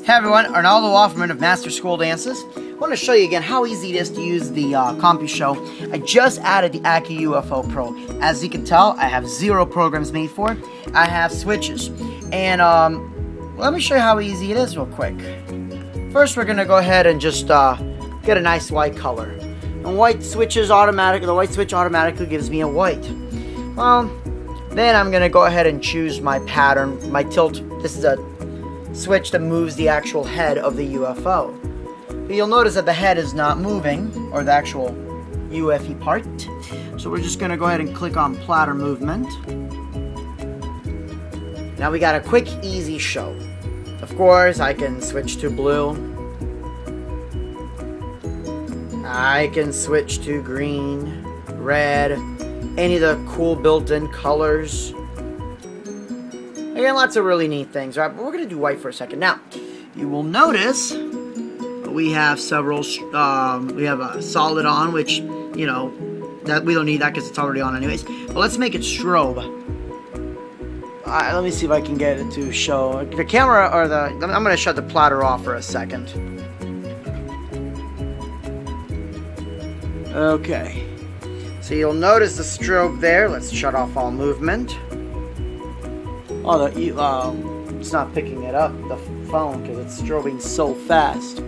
Hey everyone, Arnaldo Offerman of Master School Dances. I want to show you again how easy it is to use the uh, CompuShow. I just added the Accu UFO Pro. As you can tell, I have zero programs made for it. I have switches. And um, let me show you how easy it is real quick. First, we're going to go ahead and just uh, get a nice white color. And white switches automatically, the white switch automatically gives me a white. Well, then I'm going to go ahead and choose my pattern, my tilt. This is a switch that moves the actual head of the UFO. But you'll notice that the head is not moving, or the actual UFE part. So we're just going to go ahead and click on platter movement. Now we got a quick, easy show. Of course, I can switch to blue. I can switch to green, red, any of the cool built-in colors. Again, lots of really neat things, right? But we're going to do white for a second. Now, you will notice we have several, um, we have a solid on, which, you know, that we don't need that because it's already on anyways. But let's make it strobe. let me see if I can get it to show. The camera, or the, I'm going to shut the platter off for a second. Okay. So you'll notice the strobe there. Let's shut off all movement. Oh, the um, it's not picking it up, the phone, because it's strobing so fast.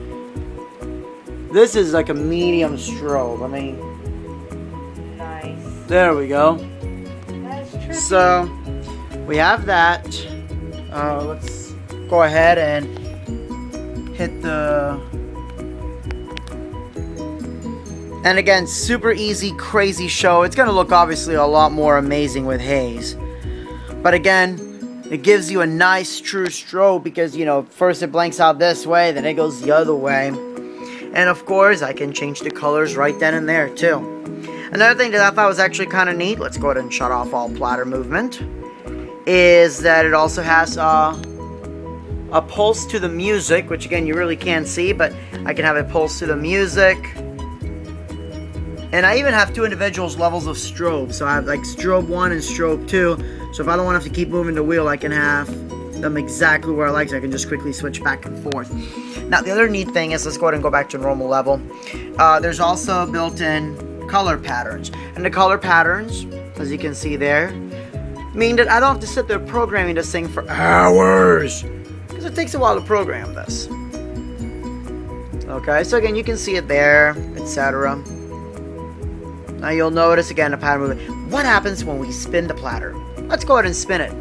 This is like a medium strobe. I mean, nice. There we go. So we have that. Uh, let's go ahead and hit the. And again, super easy, crazy show. It's going to look obviously a lot more amazing with haze. But again, it gives you a nice true strobe because, you know, first it blanks out this way, then it goes the other way. And of course, I can change the colors right then and there too. Another thing that I thought was actually kind of neat, let's go ahead and shut off all platter movement, is that it also has uh, a pulse to the music, which again, you really can't see, but I can have a pulse to the music. And I even have two individuals levels of strobe. So I have like strobe 1 and strobe 2 so if I don't want to have to keep moving the wheel, I can have them exactly where I like, so I can just quickly switch back and forth. Now, the other neat thing is, let's go ahead and go back to normal level. Uh, there's also built-in color patterns. And the color patterns, as you can see there, mean that I don't have to sit there programming this thing for hours. Because it takes a while to program this. Okay, so again, you can see it there, etc. Now you'll notice again a pattern movement. What happens when we spin the platter? Let's go ahead and spin it.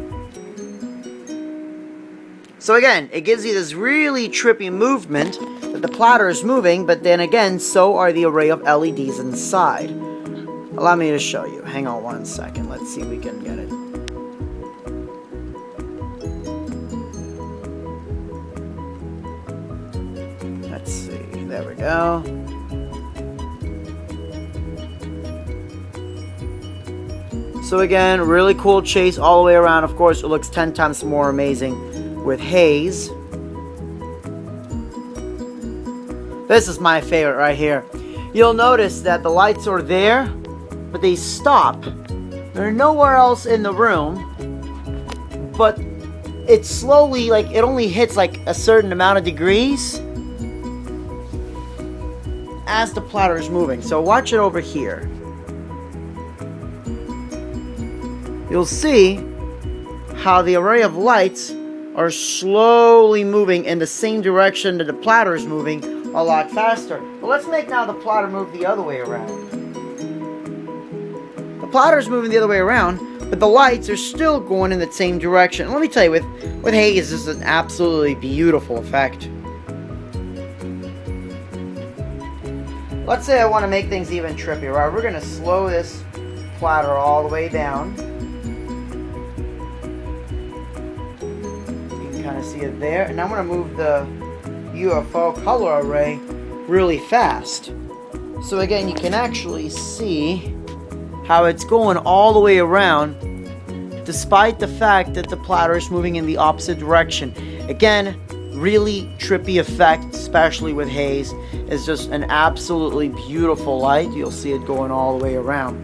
So again, it gives you this really trippy movement that the platter is moving, but then again, so are the array of LEDs inside. Allow me to show you. Hang on one second. Let's see if we can get it. Let's see. There we go. So again, really cool chase all the way around. Of course, it looks 10 times more amazing with haze. This is my favorite right here. You'll notice that the lights are there, but they stop. They're nowhere else in the room, but it slowly, like, it only hits like a certain amount of degrees as the platter is moving. So watch it over here. You'll see how the array of lights are slowly moving in the same direction that the platter is moving a lot faster. But let's make now the platter move the other way around. The platter is moving the other way around, but the lights are still going in the same direction. Let me tell you, with, with haze, this is an absolutely beautiful effect. Let's say I want to make things even trippier, right? We're going to slow this platter all the way down. Kind of see it there. And I'm going to move the UFO color array really fast. So again, you can actually see how it's going all the way around despite the fact that the platter is moving in the opposite direction. Again, really trippy effect, especially with haze. It's just an absolutely beautiful light. You'll see it going all the way around.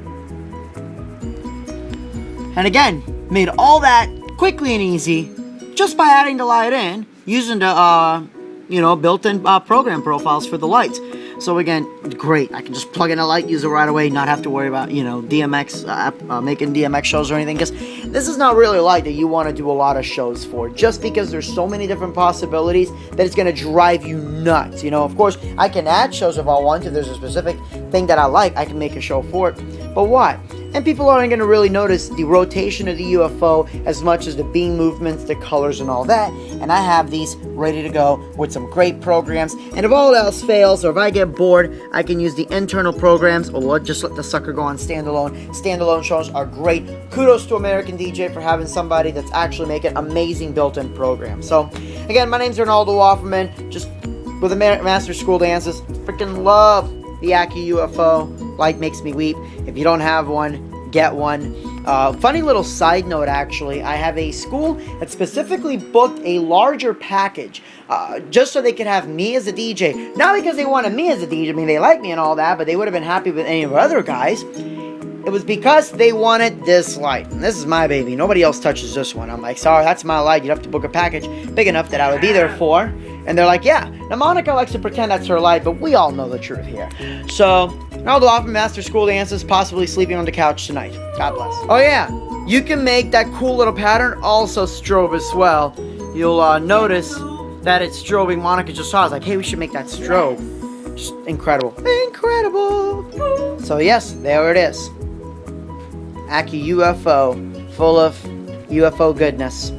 And again, made all that quickly and easy just by adding the light in using the, uh, you know, built-in uh, program profiles for the lights. So again, great. I can just plug in a light, use it right away, not have to worry about, you know, DMX, uh, uh, making DMX shows or anything. Because this is not really a light that you want to do a lot of shows for. Just because there's so many different possibilities that it's going to drive you nuts. You know, of course, I can add shows if I want. If there's a specific thing that I like, I can make a show for it. But why? and people aren't going to really notice the rotation of the UFO as much as the beam movements, the colors, and all that. And I have these ready to go with some great programs. And if all else fails, or if I get bored, I can use the internal programs, or just let the sucker go on standalone. Standalone shows are great. Kudos to American DJ for having somebody that's actually making amazing built-in programs. So, again, my name's Ronaldo Offerman, just with the Master School Dances. Freaking love the Accu UFO. Light makes me weep. If you don't have one, get one. Uh, funny little side note, actually, I have a school that specifically booked a larger package uh, just so they could have me as a DJ. Not because they wanted me as a DJ, I mean, they like me and all that, but they would have been happy with any of the other guys. It was because they wanted this light. And this is my baby. Nobody else touches this one. I'm like, sorry, that's my light. You'd have to book a package big enough that I would be there for. And they're like, yeah. Now, Monica likes to pretend that's her light, but we all know the truth here. So, Ronaldo Hoffman Master School Dances, possibly sleeping on the couch tonight. God bless. Oh, yeah. You can make that cool little pattern also strobe as well. You'll uh, notice that it's strobing. Monica just saw. I was like, hey, we should make that strobe. Just incredible. Incredible. So, yes, there it is. Accu UFO, full of UFO goodness.